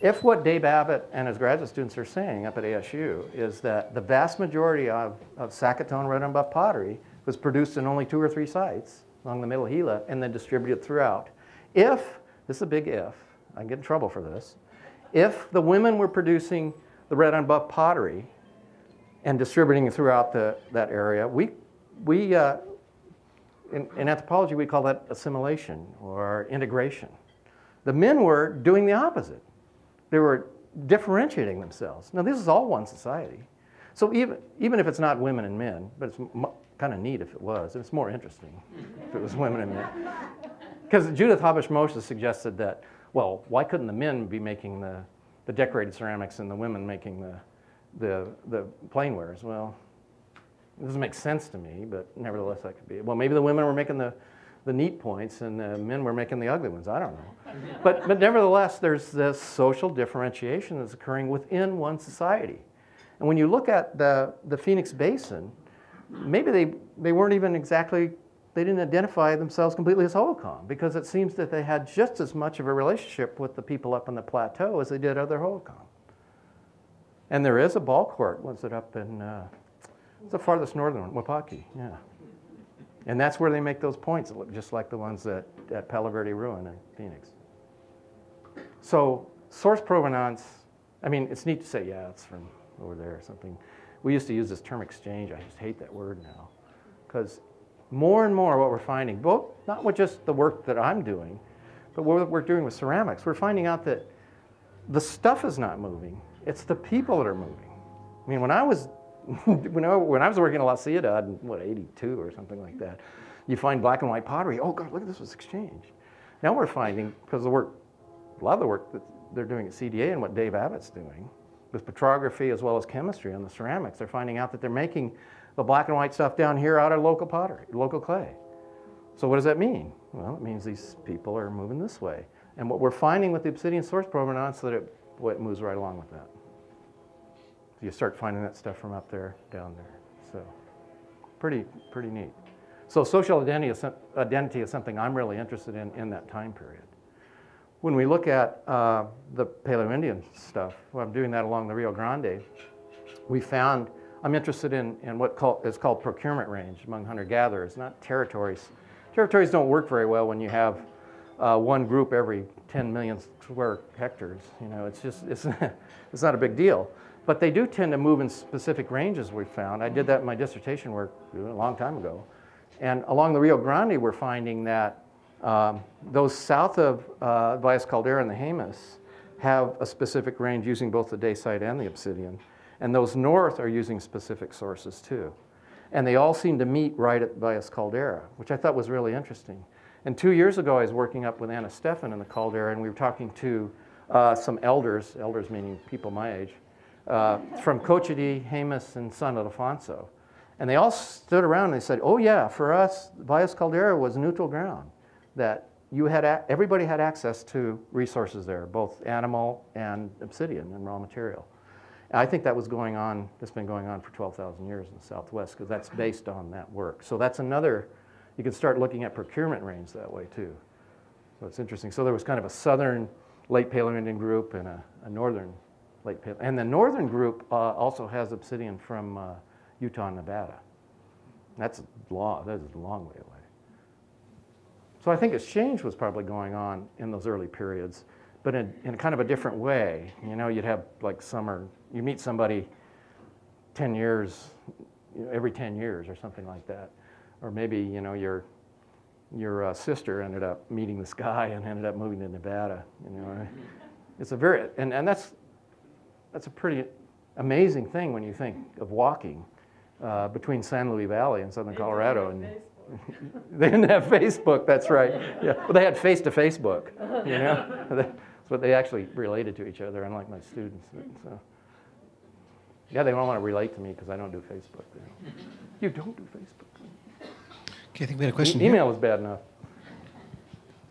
If what Dave Abbott and his graduate students are saying up at ASU is that the vast majority of, of Sacaton red and buff pottery was produced in only two or three sites along the middle Gila and then distributed throughout. If, this is a big if, I get in trouble for this, if the women were producing the red and buff pottery and distributing it throughout the, that area, we, we uh, in, in anthropology, we call that assimilation or integration. The men were doing the opposite. They were differentiating themselves. Now, this is all one society. So even, even if it's not women and men, but it's kind of neat if it was, it's more interesting if it was women and men. Because Judith Habicht-Mauche suggested that, well, why couldn't the men be making the, the decorated ceramics and the women making the, the, the plain wares? Well, it doesn't make sense to me, but nevertheless, that could be. Well, maybe the women were making the, the neat points and the men were making the ugly ones. I don't know. but, but nevertheless, there's this social differentiation that's occurring within one society. And when you look at the, the Phoenix Basin, maybe they, they weren't even exactly, they didn't identify themselves completely as Hohokam because it seems that they had just as much of a relationship with the people up on the plateau as they did other Hohokam. And there is a ball court, was it up in, uh, it's the farthest northern one, Wupatki, yeah. And that's where they make those points that look just like the ones at, at Palo Verde Ruin in Phoenix. So source provenance, I mean, it's neat to say, yeah, it's from over there or something. We used to use this term exchange. I just hate that word now. Because more and more what we're finding, both not with just the work that I'm doing, but what we're doing with ceramics, we're finding out that the stuff is not moving. It's the people that are moving. I mean, when I was when, I, when I was working at La Ciudad in, what, 82 or something like that, you find black and white pottery. Oh, God, look at this was exchange. Now we're finding, because the work, a lot of the work that they're doing at CDA and what Dave Abbott's doing, with petrography as well as chemistry on the ceramics, they're finding out that they're making the black and white stuff down here out of local pottery, local clay. So what does that mean? Well, it means these people are moving this way. And what we're finding with the obsidian source provenance that it, well, it moves right along with that you start finding that stuff from up there down there. So pretty, pretty neat. So social identity is, identity is something I'm really interested in in that time period. When we look at uh, the Paleo-Indian stuff, well, I'm doing that along the Rio Grande, we found, I'm interested in, in what call, is called procurement range among hunter-gatherers, not territories. Territories don't work very well when you have uh, one group every 10 million square hectares. You know, it's just, it's, it's not a big deal. But they do tend to move in specific ranges, we found. I did that in my dissertation work a long time ago. And along the Rio Grande, we're finding that um, those south of uh, Valles Caldera and the Jemez have a specific range using both the dacite and the obsidian. And those north are using specific sources too. And they all seem to meet right at Valles Caldera, which I thought was really interesting. And two years ago, I was working up with Ana Steffen in the Caldera, and we were talking to uh, some elders, elders meaning people my age, uh, from Cochiti, Jemez, and San Ildefonso. And they all stood around and they said, oh yeah, for us, Valles Caldera was neutral ground, that you had everybody had access to resources there, both animal and obsidian and raw material. And I think that was going on, that's been going on for 12,000 years in the Southwest because that's based on that work. So that's another, you can start looking at procurement range that way too. So it's interesting. So there was kind of a southern late Paleo-Indian group and a, a northern late Paleo. And the northern group uh, also has obsidian from uh, Utah and Nevada. That's long, that is a long way away. So I think exchange was probably going on in those early periods, but in, in kind of a different way. You know, you'd have like summer, you meet somebody 10 years, you know, every 10 years or something like that. Or maybe, you know, your, your uh, sister ended up meeting this guy and ended up moving to Nevada, you know. It's a very, and, and that's, that's a pretty amazing thing when you think of walking uh, between San Luis Valley and southern Colorado. And they didn't have Facebook. That's right. Yeah, well, they had face to Facebook. You know, that's what they actually related to each other, unlike my students. So. Yeah, they don't want to relate to me because I don't do Facebook. You, know. you don't do Facebook. Okay, I think we had a question E- here. email was bad enough.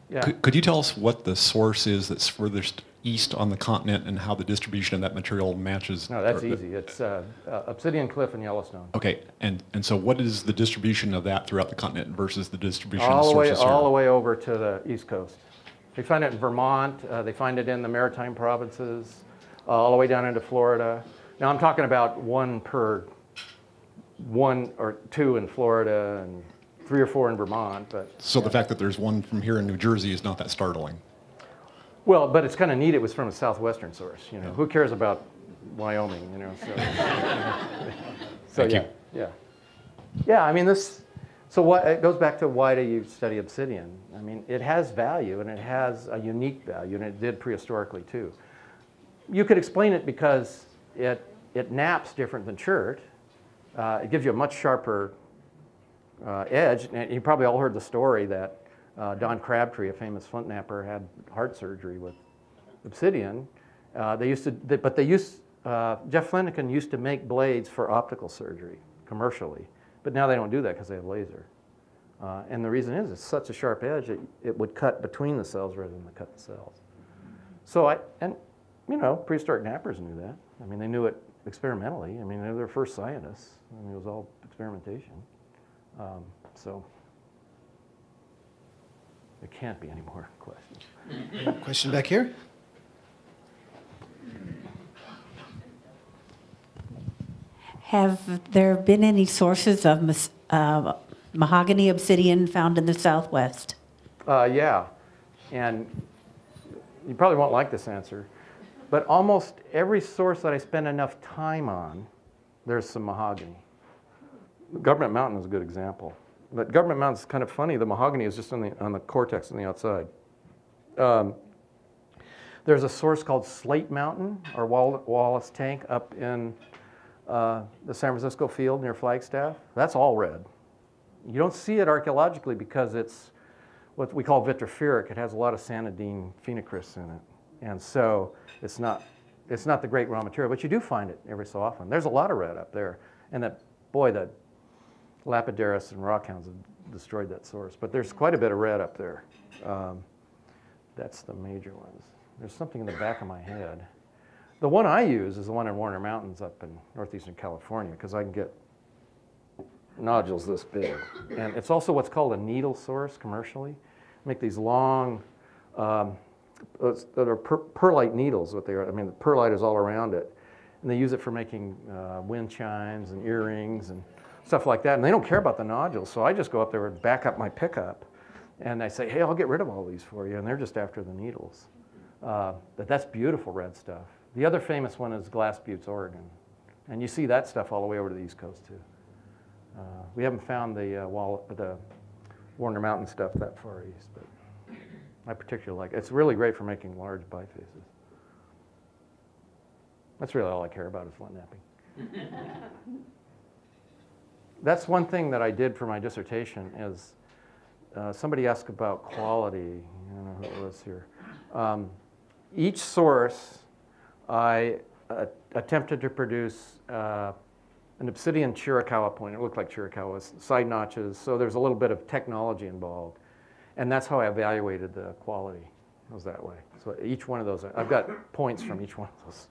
Yeah. Could, could you tell us what the source is that's furthest east on the continent and how the distribution of that material matches? No, that's or- easy. It's uh, uh, Obsidian Cliff in Yellowstone. Okay, and, and so what is the distribution of that throughout the continent versus the distribution of All the way, here? all the way over to the east coast. They find it in Vermont. Uh, they find it in the maritime provinces, uh, all the way down into Florida. Now I'm talking about one per, one or two in Florida and three or four in Vermont. But So the fact that there's one from here in New Jersey is not that startling. Well, but it's kind of neat. It was from a southwestern source. You know, who cares about Wyoming? You know, so. so Thank you. yeah, yeah, yeah. I mean, this. So what it goes back to why do you study obsidian? I mean, it has value and it has a unique value, and it did prehistorically too. You could explain it because it it knaps different than chert. Uh, it gives you a much sharper uh, edge. And you probably all heard the story that uh, Don Crabtree, a famous flint knapper, had heart surgery with obsidian. Uh, they used to, they, but they used, uh, Jeff Flenniken used to make blades for optical surgery commercially, but now they don't do that because they have laser. Uh, and the reason is it's such a sharp edge, it, it would cut between the cells rather than cut the cells. So I, and you know, prehistoric knappers knew that. I mean, they knew it experimentally. I mean, they were their first scientists. I mean, it was all experimentation. Um, so there can't be any more questions. Question back here? Have there been any sources of uh, mahogany obsidian found in the southwest? Uh, yeah, and you probably won't like this answer, but almost every source that I spend enough time on, there's some mahogany. Government Mountain is a good example. But Government Mountain is kind of funny. The mahogany is just on the, on the cortex on the outside. Um, there's a source called Slate Mountain or Wall- Wallace Tank up in uh, the San Francisco field near Flagstaff. That's all red. You don't see it archaeologically because it's what we call vitrophyric. It has a lot of sanidine phenocrysts in it. And so it's not, it's not the great raw material, but you do find it every so often. There's a lot of red up there. And that, boy, the Lapidaris and rockhounds have destroyed that source. But there's quite a bit of red up there. Um, that's the major ones. There's something in the back of my head. The one I use is the one in Warner Mountains up in northeastern California because I can get nodules this big. And it's also what's called a needle source commercially. Make these long, um, that are per- perlite needles, what they are. I mean, the perlite is all around it. And they use it for making uh, wind chimes and earrings and stuff like that. And they don't care about the nodules. So I just go up there and back up my pickup. And I say, hey, I'll get rid of all these for you. And they're just after the needles. Uh, but that's beautiful red stuff. The other famous one is Glass Buttes, Oregon. And you see that stuff all the way over to the East Coast, too. Uh, we haven't found the, uh, wall, the Warner Mountain stuff that far east, but I particularly like it. It's really great for making large bifaces. That's really all I care about is flint knapping. That's one thing that I did for my dissertation is uh, somebody asked about quality. I don't know who it was here. Um, each source, I uh, attempted to produce uh, an obsidian Chiricahua point. It looked like Chiricahua, side notches. So there's a little bit of technology involved. And that's how I evaluated the quality. It was that way. So each one of those, I've got points from each one of those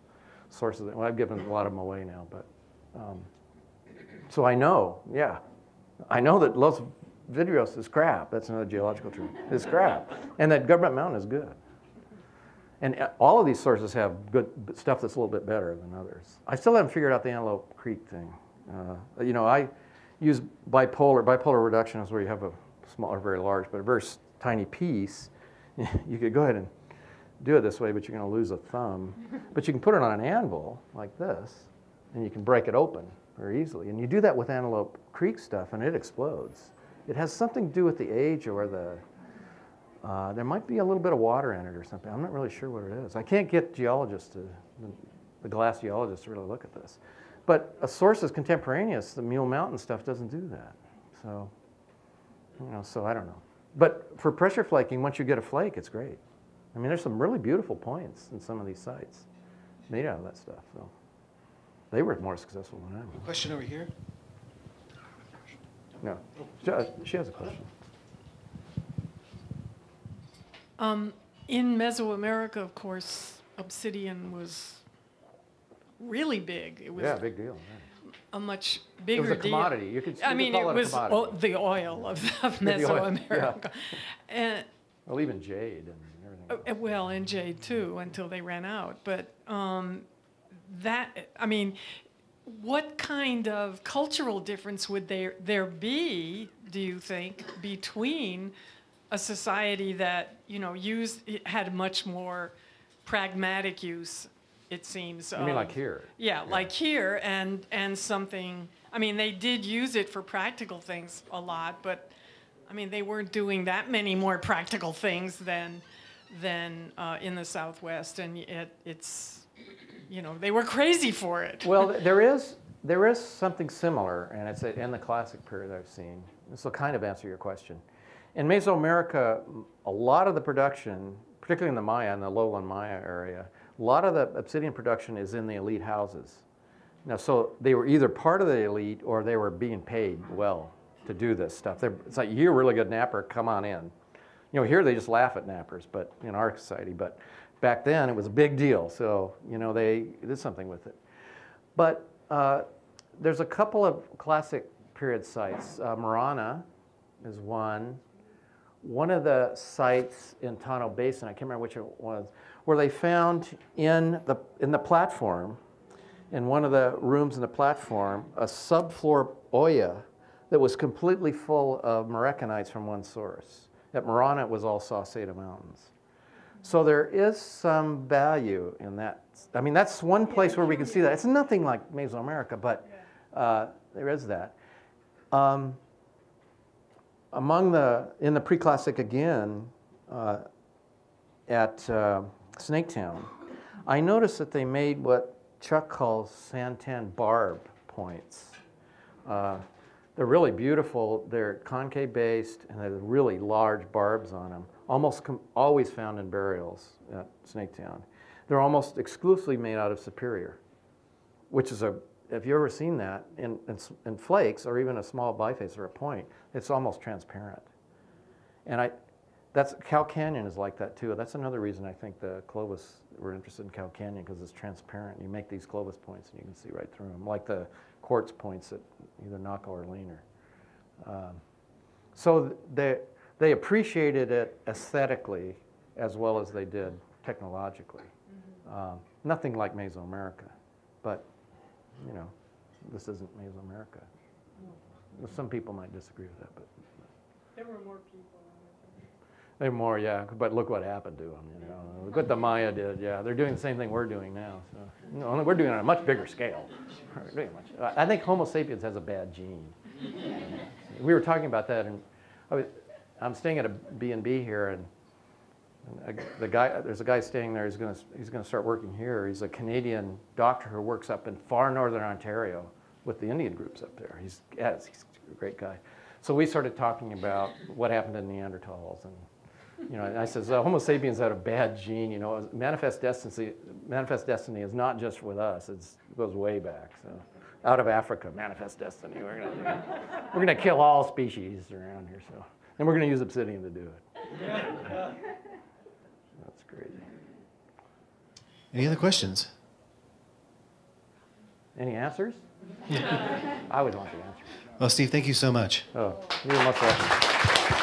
sources. Well, I've given a lot of them away now, but um, so I know, yeah, I know that Los Vidrios is crap. That's another geological term. It's crap, and that Government Mountain is good. And uh, all of these sources have good stuff that's a little bit better than others. I still haven't figured out the Antelope Creek thing. Uh, you know, I use bipolar. Bipolar reduction is where you have a small or very large, but a very tiny piece. You could go ahead and do it this way, but you're going to lose a thumb. But you can put it on an anvil like this, and you can break it open very easily. And you do that with Antelope Creek stuff, and it explodes. It has something to do with the age or the uh, there might be a little bit of water in it or something. I'm not really sure what it is. I can't get geologists to, the, glass geologists to really look at this. But a source is contemporaneous. The Mule Mountain stuff doesn't do that. So, you know, so I don't know. But for pressure flaking, once you get a flake, it's great. I mean, there's some really beautiful points in some of these sites made out of that stuff. So They were more successful than I was. Question over here. No, she, uh, has a question. Um, in Mesoamerica, of course, obsidian was really big. It was Yeah, big deal. yeah. a much bigger. It was a deal. commodity. You could, you I could mean, call it it a was commodity. o- the oil of, of The yeah. Mesoamerica. And, Well, even jade and everything. uh, well, and jade too, until they ran out. But um, that, I mean, what kind of cultural difference would there, there be, do you think, between a society that, you know, used, had much more pragmatic use, it seems. You mean like here? Yeah, like here, and, and something, I mean, they did use it for practical things a lot, but, I mean, they weren't doing that many more practical things than, than uh, in the Southwest, and it, it's, you know, they were crazy for it. Well, there is, there is something similar, and it's in the classic period I've seen. This will kind of answer your question. In Mesoamerica, a lot of the production, particularly in the Maya, in the lowland Maya area, a lot of the obsidian production is in the elite houses. Now, so they were either part of the elite or they were being paid well to do this stuff. They're, it's like, you're a really good knapper, come on in. You know, here they just laugh at knappers, but in our society, but back then it was a big deal. So, you know, they did something with it. But uh, there's a couple of classic period sites. Uh, Marana is one. One of the sites in Tonto Basin, I can't remember which it was, where they found in the, in the platform, in one of the rooms in the platform, a subfloor olla that was completely full of marekanites from one source. At Marana, it was all Sauceda Mountains. So there is some value in that. I mean, that's one place where we can see that. It's nothing like Mesoamerica, but uh, there is that. Um, among the, in the pre-classic again, uh, at uh, Snaketown, I noticed that they made what Chuck calls santan barb points. Uh, they're really beautiful. They're concave based and they have really large barbs on them, almost always found in burials at Snaketown. They're almost exclusively made out of Superior, which is a, have you ever seen that in, in, in flakes or even a small biface or a point? It's almost transparent. And I, that's, Cow Canyon is like that too. That's another reason I think the Clovis, we're interested in Cow Canyon because it's transparent. You make these Clovis points and you can see right through them, like the quartz points at either Naco or Lehner. Um, so they, they appreciated it aesthetically as well as they did technologically. Um, nothing like Mesoamerica, but you know, this isn't Mesoamerica. Some people might disagree with that, but There were more people. They're more, yeah. But look what happened to them. You know, look what the Maya did. Yeah, they're doing the same thing we're doing now. So, we're doing it on a much bigger scale. Much. I think Homo sapiens has a bad gene. We were talking about that, and I was, I'm staying at a B and B here, and and the guy, there's a guy staying there. He's gonna, he's gonna start working here. He's a Canadian doctor who works up in far northern Ontario with the Indian groups up there. He's, yeah, he's a great guy. So we started talking about what happened to Neanderthals, and you know, I says, uh, Homo sapiens had a bad gene. You know, manifest destiny, manifest destiny is not just with us. It's, it goes way back. So, out of Africa, manifest destiny. We're gonna, we're gonna kill all species around here. So, and we're gonna use obsidian to do it. That's crazy. Any other questions? Any answers? I would want the answers. Well, Steve, thank you so much. Oh, you're welcome.